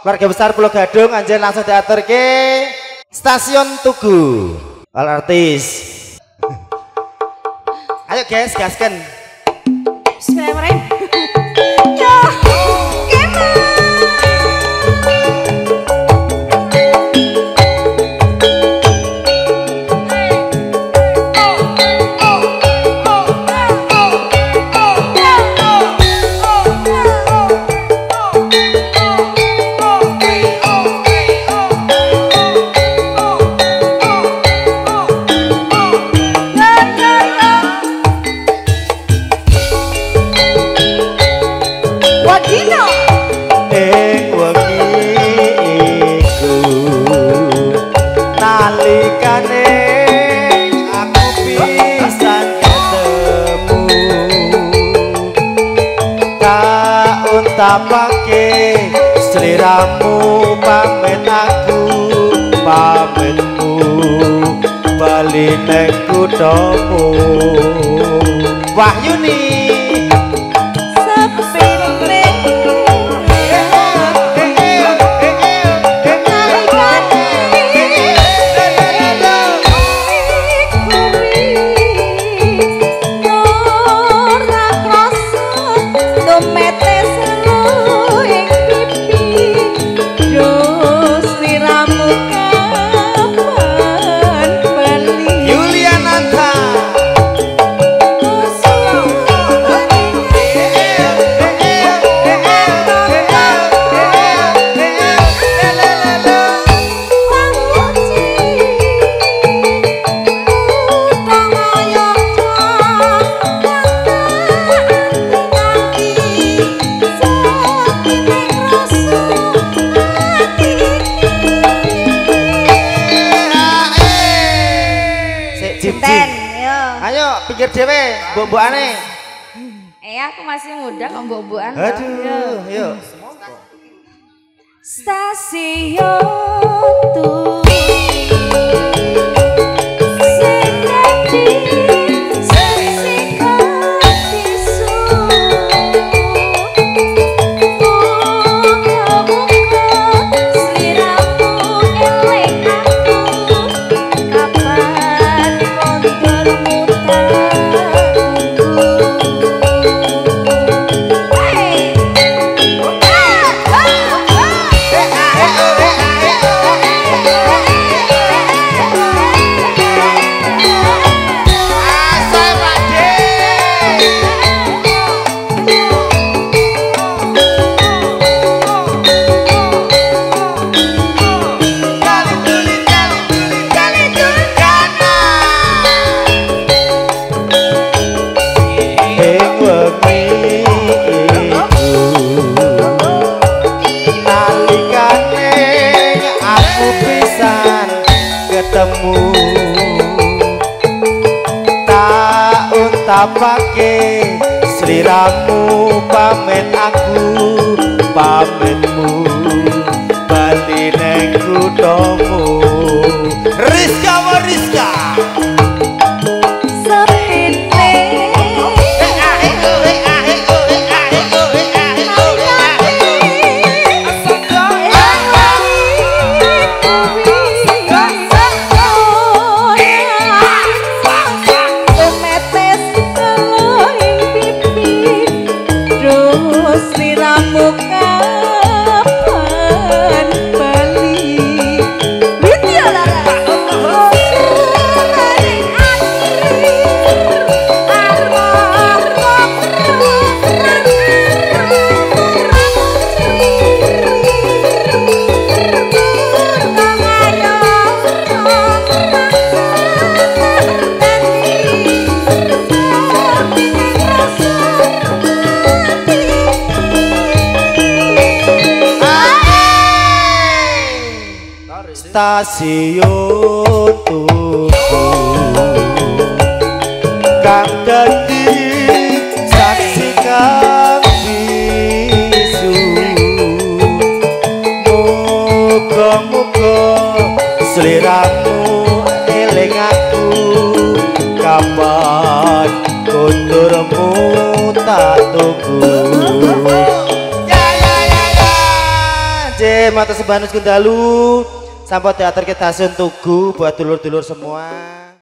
Keluarga besar Pulau Gadung anjir langsung diatur ke stasiun Tugu. All artis. Ayo guys, gaskan. Untapake sliramu pamit aku pamitmu bali nang kuthamu Wahyuni Sik jim Ten, jim. yo. Ayo pikir dhewe, mbok-mbokane. Eh, aku masih muda kok mbok-mbokan. Yo. Aduh, yuk. Stasiun tuh ketemu tak untapake sliramu pamit aku pamitmu stasiun tugu kang dadi saksi kang bisu muga-muga sliramu eling aku kapan kondurmu tak ya ya ya ya Oke, mata sebanus kundalu. Sampai teater kita Stasiun Tugu buat dulur-dulur semua.